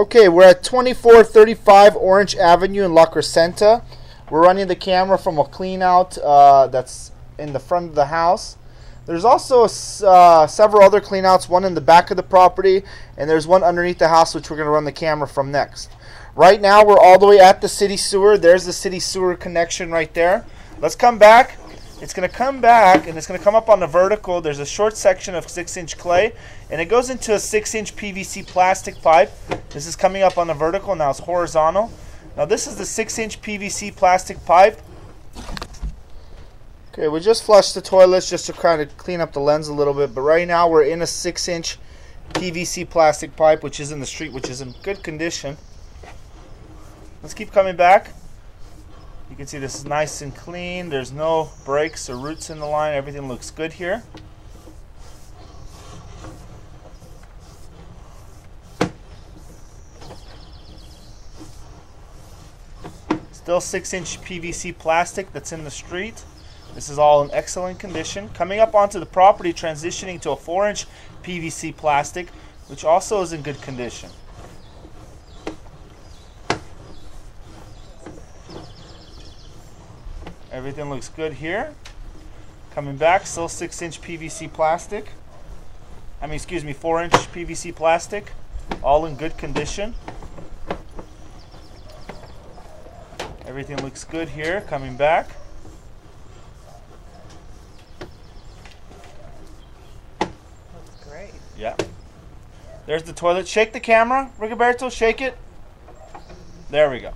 Okay, we're at 2435 Orange Avenue in La Crescenta. We're running the camera from a clean out uh, that's in the front of the house. There's also uh, several other cleanouts, one in the back of the property, and there's one underneath the house, which we're going to run the camera from next. Right now, we're all the way at the city sewer. There's the city sewer connection right there. Let's come back. It's going to come back, and it's going to come up on the vertical. There's a short section of 6-inch clay, and it goes into a 6-inch PVC plastic pipe. This is coming up on the vertical. Now it's horizontal. Now this is the 6-inch PVC plastic pipe. Okay, we just flushed the toilets just to kind of clean up the lens a little bit. But right now we're in a 6-inch PVC plastic pipe, which is in the street, which is in good condition. Let's keep coming back. You can see this is nice and clean. There's no breaks or roots in the line. Everything looks good here. Still 6-inch PVC plastic that's in the street. This is all in excellent condition. Coming up onto the property, transitioning to a 4-inch PVC plastic, which also is in good condition. Everything looks good here. Coming back, still 6-inch PVC plastic. I mean, excuse me, 4-inch PVC plastic. All in good condition. Everything looks good here. Coming back. Looks great. Yeah. There's the toilet. Shake the camera, Rigoberto. Shake it. There we go.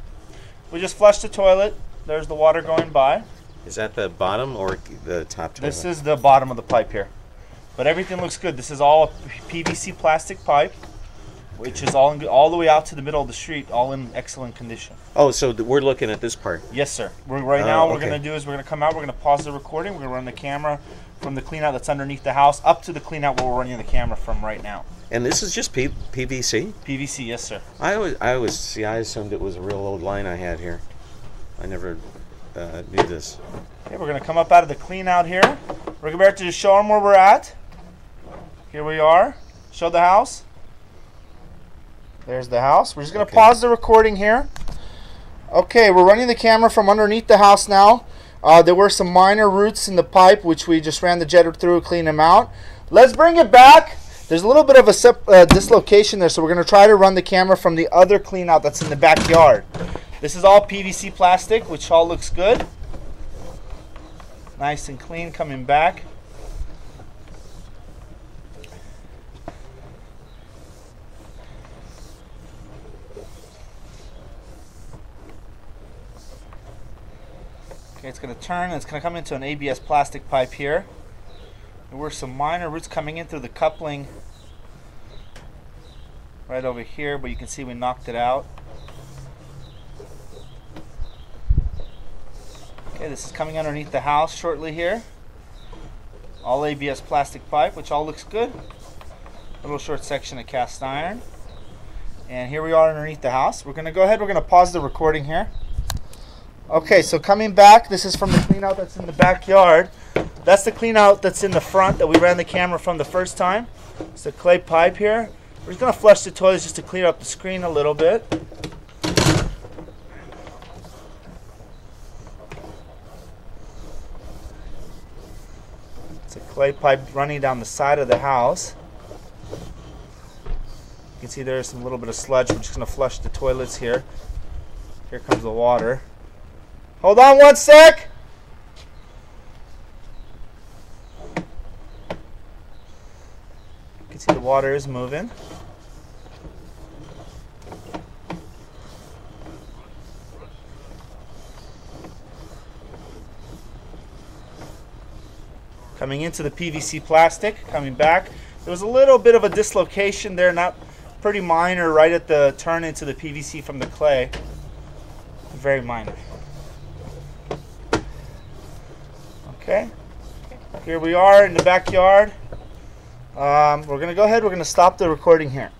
We just flushed the toilet. There's the water going by. Is that the bottom or the top toilet? This is the bottom of the pipe here. But everything looks good. This is all PVC plastic pipe, which is all in, all the way out to the middle of the street, all in excellent condition. Oh, so we're looking at this part. Yes, sir. We're, right Oh, now, what we're going to do is we're going to come out. We're going to pause the recording. We're going to run the camera from the cleanout that's underneath the house up to the cleanout where we're running the camera from right now. And this is just P- PVC. PVC, yes, sir. I always, I always see. I assumed it was a real old line I had here. I never uh, knew this. Okay, we're going to come up out of the clean out here. Rigoberto, just show them where we're at. Here we are. Show the house. There's the house. We're just going to Okay. pause the recording here. Okay, we're running the camera from underneath the house now. Uh, there were some minor roots in the pipe, which we just ran the jetter through, clean them out. Let's bring it back. There's a little bit of a sep- uh, dislocation there, so we're going to try to run the camera from the other clean out that's in the backyard. This is all PVC plastic, which all looks good. Nice and clean coming back. Okay, it's going to turn and it's going to come into an ABS plastic pipe here. There were some minor roots coming in through the coupling right over here, but you can see we knocked it out. Okay, this is coming underneath the house shortly here. All ABS plastic pipe, which all looks good. A little short section of cast iron. And here we are underneath the house. We're going to go ahead, we're going to pause the recording here. Okay, so coming back, this is from the clean out that's in the backyard. That's the clean out that's in the front that we ran the camera from the first time. It's a clay pipe here. We're just going to flush the toilets just to clear up the screen a little bit. It's a clay pipe running down the side of the house. You can see there's some little bit of sludge. We're just going to flush the toilets here. Here comes the water. Hold on one sec. You can see the water is moving. Coming into the PVC plastic, coming back. There was a little bit of a dislocation there, not pretty minor, right at the turn into the PVC from the clay. Very minor. Okay. Here we are in the backyard. Um, we're to go ahead. We're to stop the recording here.